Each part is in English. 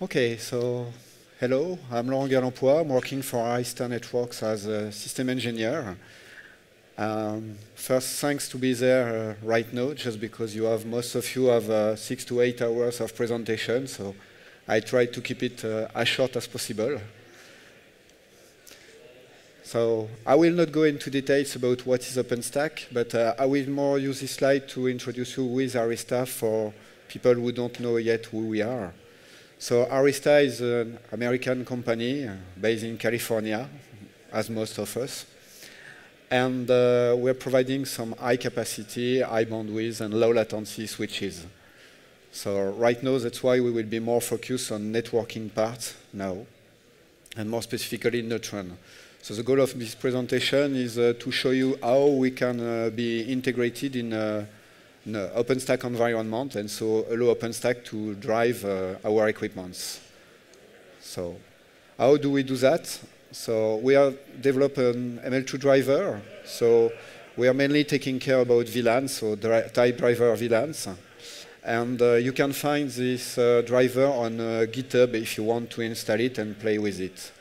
Okay, so hello, I'm Laurent Gallampois. I'm working for Arista Networks as a system engineer. Um, first, thanks to be there uh, right now, just because you have most of you have uh, six to eight hours of presentation, so I try to keep it uh, as short as possible. So I will not go into details about what is OpenStack, but uh, I will more use this slide to introduce you with Arista for people who don't know yet who we are. So Arista is an American company uh, based in California, as most of us. And uh, we're providing some high capacity, high bandwidth, and low latency switches. So right now, that's why we will be more focused on networking part now, and more specifically Neutron. So the goal of this presentation is uh, to show you how we can uh, be integrated in, uh, an OpenStack environment and so allow OpenStack to drive uh, our equipments. So how do we do that? So we have developed an ML2 driver. So we are mainly taking care about VLANs, so type driver VLANs. And uh, you can find this uh, driver on GitHub if you want to install it and play with it.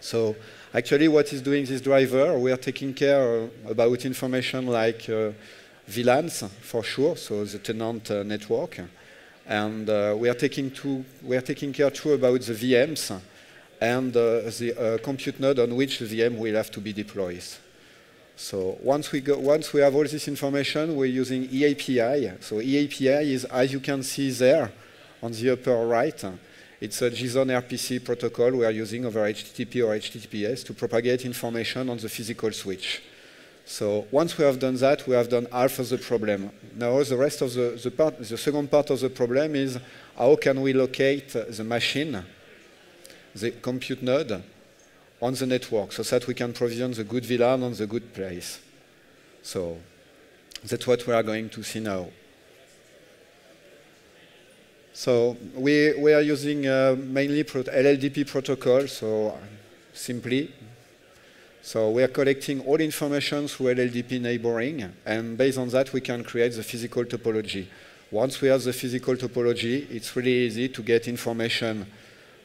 So Actually, what is doing this driver, we are taking care uh, about information like uh, VLANs, for sure, so the tenant uh, network. And uh, we, are taking to, we are taking care too about the VMs and uh, the uh, compute node on which the VM will have to be deployed. So once we, go, once we have all this information, we're using eAPI. So eAPI is, as you can see there on the upper right, it's a JSON RPC protocol we are using over HTTP or HTTPS to propagate information on the physical switch. So once we have done that, we have done half of the problem. Now the rest of the, the, part, the second part of the problem is how can we locate the machine, the compute node, on the network so that we can provision the good VLAN on the good place. So that's what we are going to see now. So we, we are using uh, mainly pro LLDP protocol, so simply. So we are collecting all information through LLDP neighboring, and based on that, we can create the physical topology. Once we have the physical topology, it's really easy to get information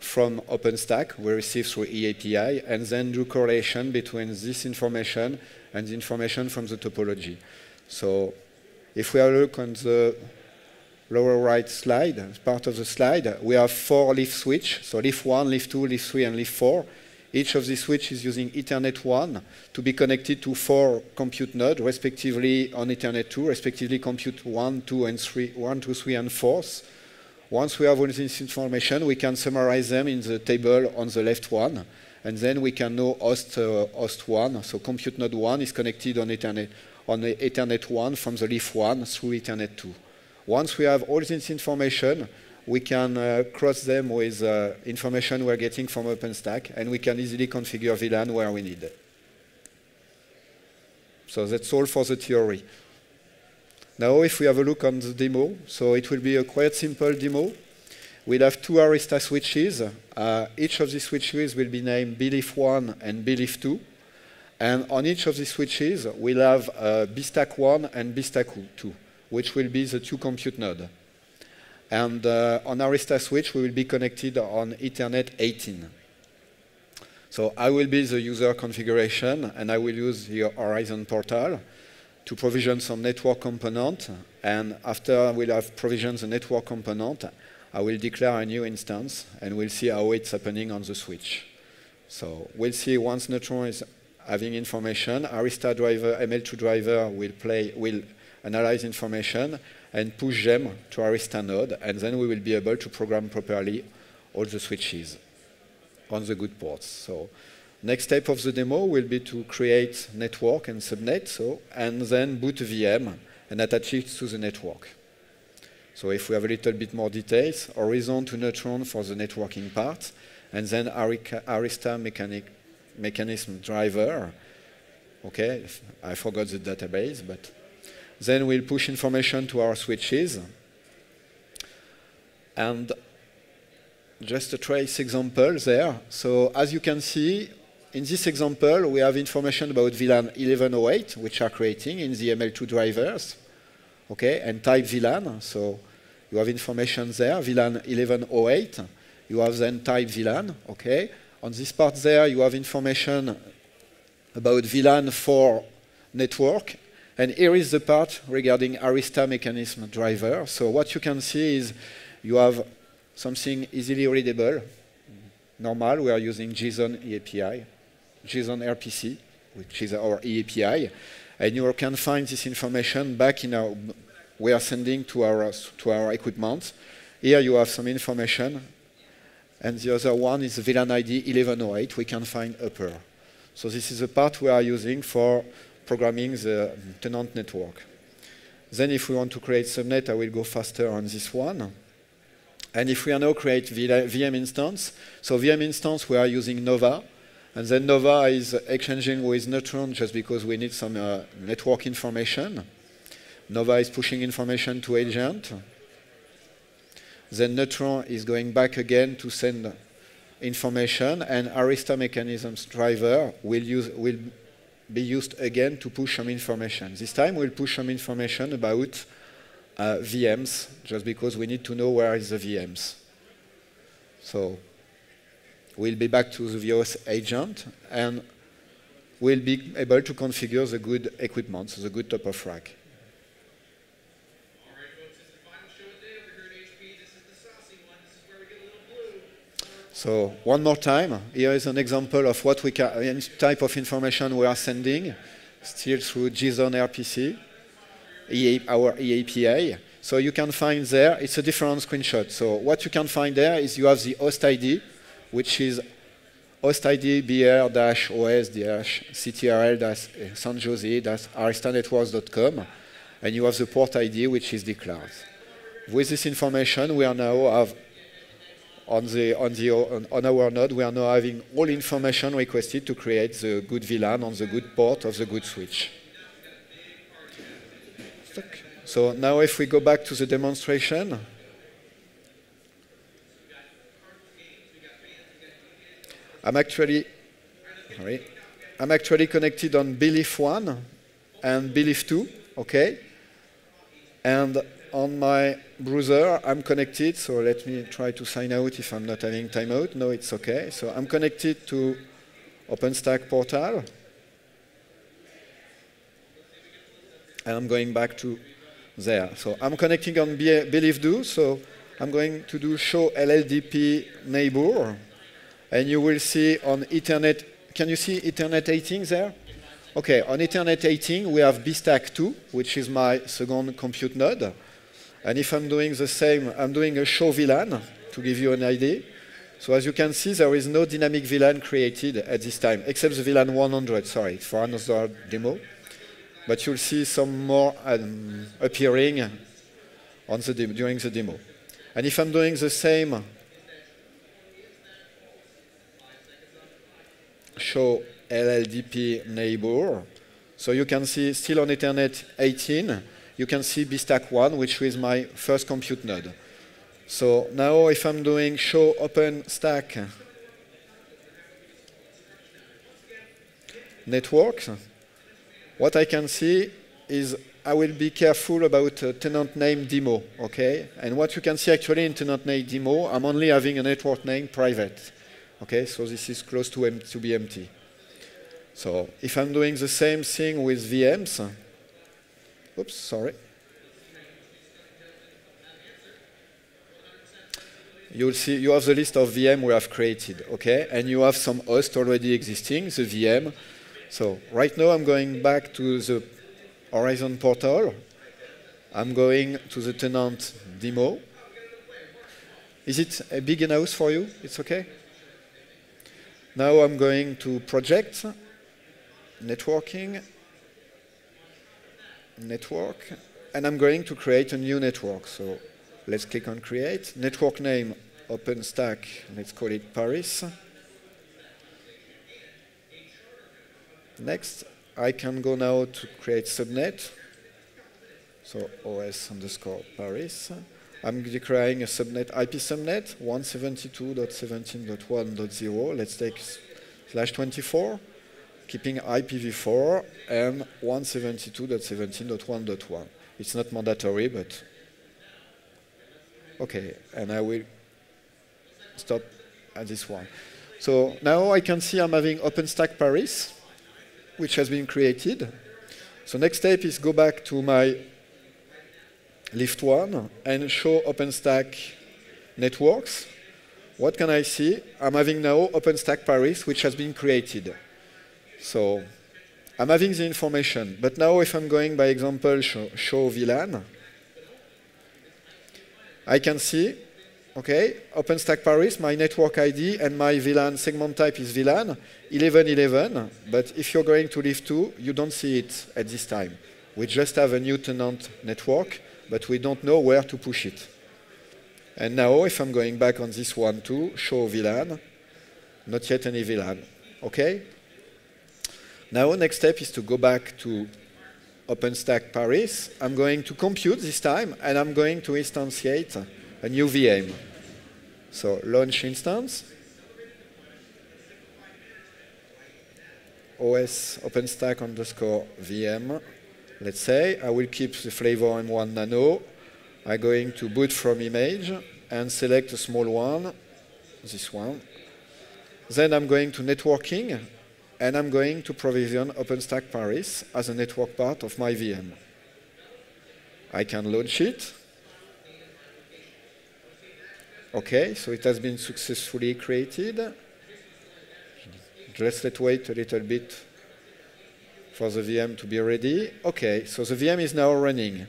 from OpenStack, we receive through eAPI, and then do correlation between this information and the information from the topology. So if we look on the lower right slide, part of the slide, we have four leaf switch. So leaf 1, leaf 2, leaf 3, and leaf 4. Each of these switches is using Ethernet 1 to be connected to four compute nodes, respectively on Ethernet 2, respectively compute 1, 2, and 3, 1, 2, 3, and 4. Once we have all this information, we can summarize them in the table on the left one, and then we can know host, uh, host 1. So compute node 1 is connected on Ethernet, on Ethernet 1 from the leaf 1 through Ethernet 2. Once we have all this information, we can uh, cross them with uh, information we're getting from OpenStack, and we can easily configure VLAN where we need. So that's all for the theory. Now if we have a look on the demo, so it will be a quite simple demo. We'll have two Arista switches. Uh, each of these switches will be named BLEAF1 and BLEAF2. And on each of these switches, we'll have uh, BStack1 and BStack2 which will be the two compute node. And uh, on Arista switch, we will be connected on Ethernet 18. So I will be the user configuration, and I will use the Horizon portal to provision some network component. And after we'll have provisioned the network component, I will declare a new instance, and we'll see how it's happening on the switch. So we'll see once Neutron is having information, Arista driver, ML2 driver will play, will analyze information, and push them to Arista node, and then we will be able to program properly all the switches on the good ports. So next step of the demo will be to create network and subnet, so, and then boot VM and attach it to the network. So if we have a little bit more details, Horizon to Neutron for the networking part, and then Arista mechanic, mechanism driver. Okay, I forgot the database, but then we'll push information to our switches. And just a trace example there. So as you can see, in this example, we have information about VLAN 1108, which are creating in the ML2 drivers, okay, and type VLAN. So you have information there, VLAN 1108. You have then type VLAN, okay? On this part there, you have information about VLAN for network. And here is the part regarding Arista mechanism driver. So what you can see is you have something easily readable. Normal, we are using JSON eAPI, JSON RPC, which is our eAPI. And you can find this information back in our, we are sending to our, to our equipment. Here you have some information. And the other one is VLAN ID 1108, we can find upper. So this is the part we are using for programming the tenant network. Then if we want to create subnet, I will go faster on this one. And if we are now create VM instance, so VM instance, we are using Nova. And then Nova is exchanging with Neutron just because we need some uh, network information. Nova is pushing information to agent. Then Neutron is going back again to send information, and Arista mechanisms driver will, use, will be used again to push some information. This time we'll push some information about uh, VMs, just because we need to know where is the VMs. So we'll be back to the VOS agent, and we'll be able to configure the good equipment, so the good top of rack. So one more time, here is an example of what we can, type of information we are sending, still through JSON RPC, EA, our eAPI. So you can find there, it's a different screenshot. So what you can find there is you have the host ID, which is host ID br-os-ctrl-sanjose-aristanetworks.com, and you have the port ID, which is declared. With this information, we are now have on, the, on, the, on, on, our node, we are now having all information requested to create the good VLAN on the good port of the good switch. So now if we go back to the demonstration, I'm actually, sorry, I'm actually connected on BLEAF 1 and BLEAF 2, okay? And on my browser, I'm connected, so let me try to sign out if I'm not having timeout. No, it's okay. So I'm connected to OpenStack portal. And I'm going back to there. So I'm connecting on BLEAF do, so I'm going to do show LLDP neighbor. And you will see on Ethernet, can you see Ethernet 18 there? Okay, on Ethernet 18, we have BStack 2, which is my second compute node. And if I'm doing the same, I'm doing a show VLAN to give you an idea. So as you can see, there is no dynamic VLAN created at this time, except the VLAN 100, sorry, for another demo. But you'll see some more um, appearing on the during the demo. And if I'm doing the same show LLDP neighbor, so you can see still on Ethernet 18, you can see BStack 1, which is my first compute node. So now if I'm doing show open stack networks, what I can see is I will be careful about uh, tenant name demo, okay? And what you can see actually in tenant name demo, I'm only having a network name private, okay? So this is close to, to be empty. So if I'm doing the same thing with VMs, Oops, sorry. You'll see you have the list of VM we have created, okay? And you have some host already existing, the VM. So right now I'm going back to the Horizon portal. I'm going to the tenant demo. Is it a big enough for you? It's okay? Now I'm going to project, networking, network, and I'm going to create a new network. So let's click on create. Network name, OpenStack, let's call it Paris. Next, I can go now to create subnet. So OS underscore Paris. I'm declaring a subnet IP subnet 172.17.1.0. Let's take slash 24 keeping IPv4 and 172.17.1.1. It's not mandatory, but okay. And I will stop at this one. So now I can see I'm having OpenStack Paris, which has been created. So next step is go back to my lift one and show OpenStack networks. What can I see? I'm having now OpenStack Paris, which has been created. So I'm having the information. But now if I'm going, by example, show, show VLAN, I can see Okay, OpenStack Paris, my network ID and my VLAN segment type is VLAN 1111. But if you're going to lift 2, you don't see it at this time. We just have a new tenant network, but we don't know where to push it. And now, if I'm going back on this one too, show VLAN, not yet any VLAN. Okay? Now, next step is to go back to OpenStack Paris. I'm going to compute this time, and I'm going to instantiate a new VM. So launch instance, OS OpenStack underscore VM. Let's say I will keep the flavor M1 Nano. I'm going to boot from image and select a small one, this one. Then I'm going to networking and I'm going to provision OpenStack Paris as a network part of my VM. I can launch it Okay, so it has been successfully created. Just let's wait a little bit for the VM to be ready. Okay, so the VM is now running.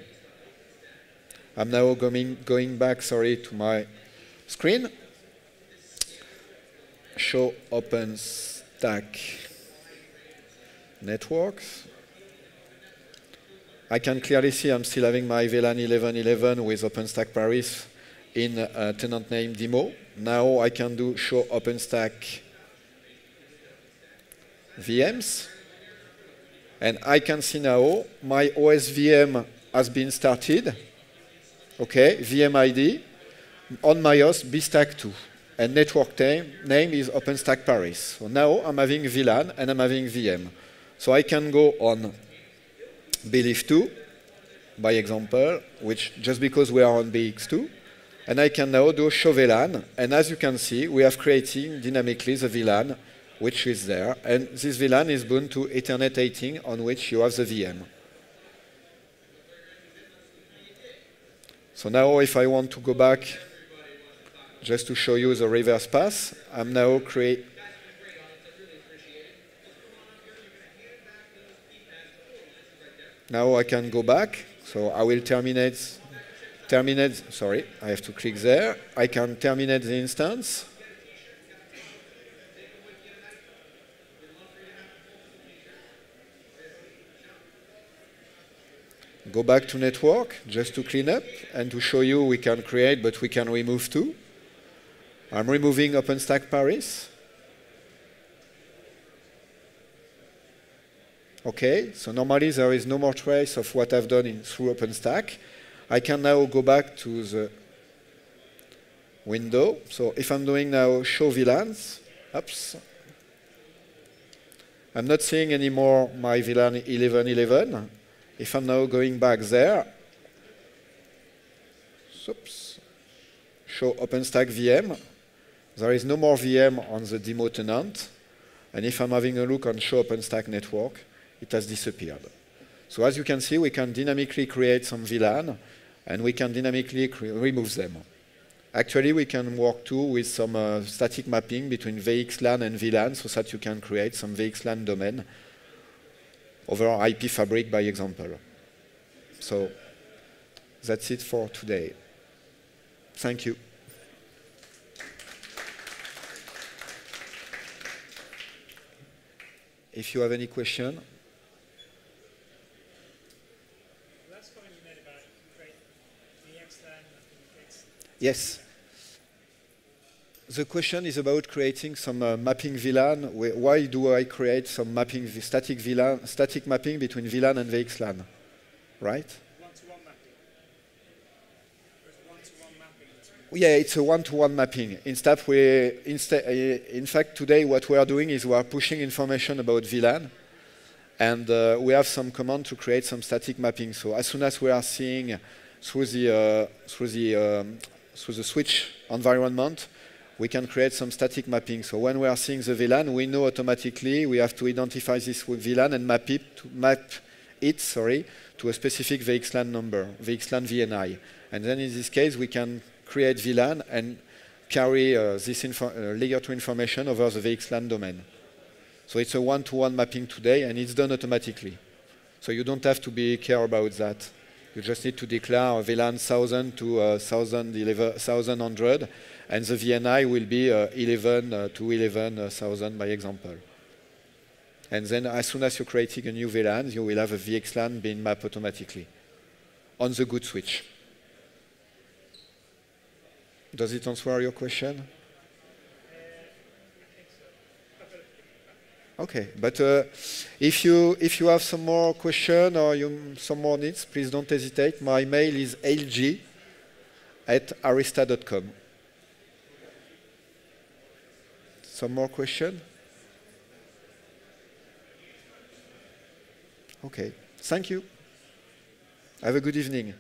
I'm now going, going back, sorry, to my screen. Show OpenStack networks. I can clearly see I'm still having my VLAN 1111 with OpenStack Paris in a tenant name demo. Now I can do show OpenStack VMs. And I can see now my OS VM has been started. Okay, VM ID on my host bstack2. And network name is OpenStack Paris. So now I'm having VLAN and I'm having VM. So I can go on BLEAF2 by example, which just because we are on BX2, and I can now do show VLAN. And as you can see, we have created dynamically the VLAN, which is there. And this VLAN is bound to Ethernet 18 on which you have the VM. So now if I want to go back just to show you the reverse path, I'm now create Now I can go back. So I will terminate terminate, sorry, I have to click there. I can terminate the instance. Go back to network just to clean up and to show you we can create, but we can remove too. I'm removing OpenStack Paris. Okay, so normally there is no more trace of what I've done in, through OpenStack. I can now go back to the window. So if I'm doing now show VLANs, oops, I'm not seeing anymore my VLAN 1111. If I'm now going back there, oops, show OpenStack VM, there is no more VM on the demo tenant. And if I'm having a look on show OpenStack network, it has disappeared. So as you can see, we can dynamically create some VLAN and we can dynamically remove them. Actually, we can work too with some uh, static mapping between VXLAN and VLAN so that you can create some VXLAN domain over IP fabric by example. So that's it for today. Thank you. If you have any question, Yes. The question is about creating some uh, mapping VLAN. Why do I create some mapping, static VLAN, static mapping between VLAN and VXLAN, right? One-to-one mapping. Yeah, it's a one-to-one -one mapping. Instead, we, uh, in fact, today what we are doing is we are pushing information about VLAN, and uh, we have some command to create some static mapping. So as soon as we are seeing through the uh, through the um, through the switch environment, we can create some static mapping. So when we are seeing the VLAN, we know automatically we have to identify this VLAN and map it, to map it sorry, to a specific VXLAN number, VXLAN VNI. And then in this case, we can create VLAN and carry uh, this uh, layer 2 information over the VXLAN domain. So it's a one-to-one -one mapping today, and it's done automatically. So you don't have to be care about that. You just need to declare a VLAN 1000 to uh, 1100, and the VNI will be uh, 11 uh, to 11,000 by example. And then as soon as you're creating a new VLAN, you will have a VXLAN being mapped automatically on the good switch. Does it answer your question? Okay, but uh, if you if you have some more question or you, some more needs, please don't hesitate. My mail is lg at arista.com. Some more question? Okay, thank you. Have a good evening.